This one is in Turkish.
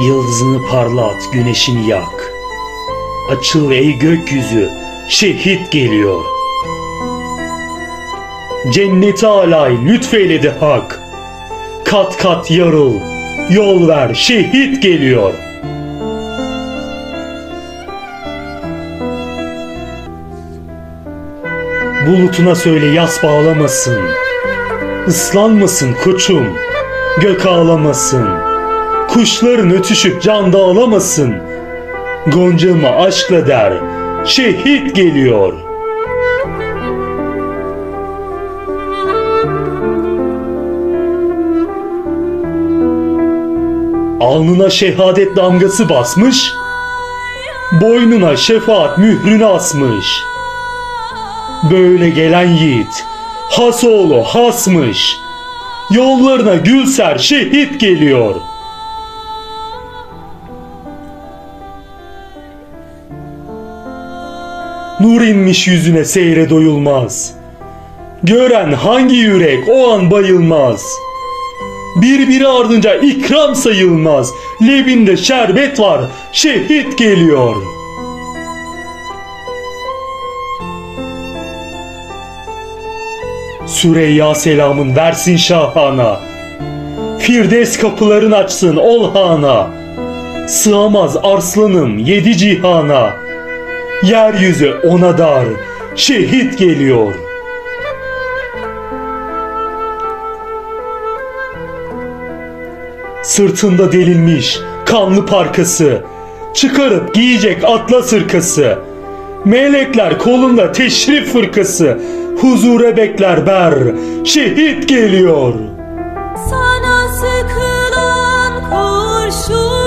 Yıldızını parlat, güneşini yak. Açıl ey gökyüzü, şehit geliyor. Cenneti alay lütfeyledi hak. Kat kat yarıl, yol ver, şehit geliyor. Bulutuna söyle yas bağlamasın. Islanmasın koçum, gök ağlamasın. Kuşların ötüşüp can dağlamasın. Goncama aşkla der, şehit geliyor. Alnına şehadet damgası basmış, boynuna şefaat mührünü asmış. Böyle gelen yiğit, has oğlu hasmış. Yollarına Gülser şehit geliyor. Nur inmiş yüzüne seyre doyulmaz. Gören hangi yürek o an bayılmaz. Birbiri ardınca ikram sayılmaz. Lebinde şerbet var, şehit geliyor. Süreyya selamın versin şahana. Firdevs kapıların açsın olhana. Sığamaz arslanım yedi cihana. Yeryüzü ona dar, şehit geliyor. Sırtında delinmiş kanlı parkası, çıkarıp giyecek atlas hırkası. Melekler kolunda teşrif fırkası, huzure bekler ber, şehit geliyor. Sana sıkılan kurşun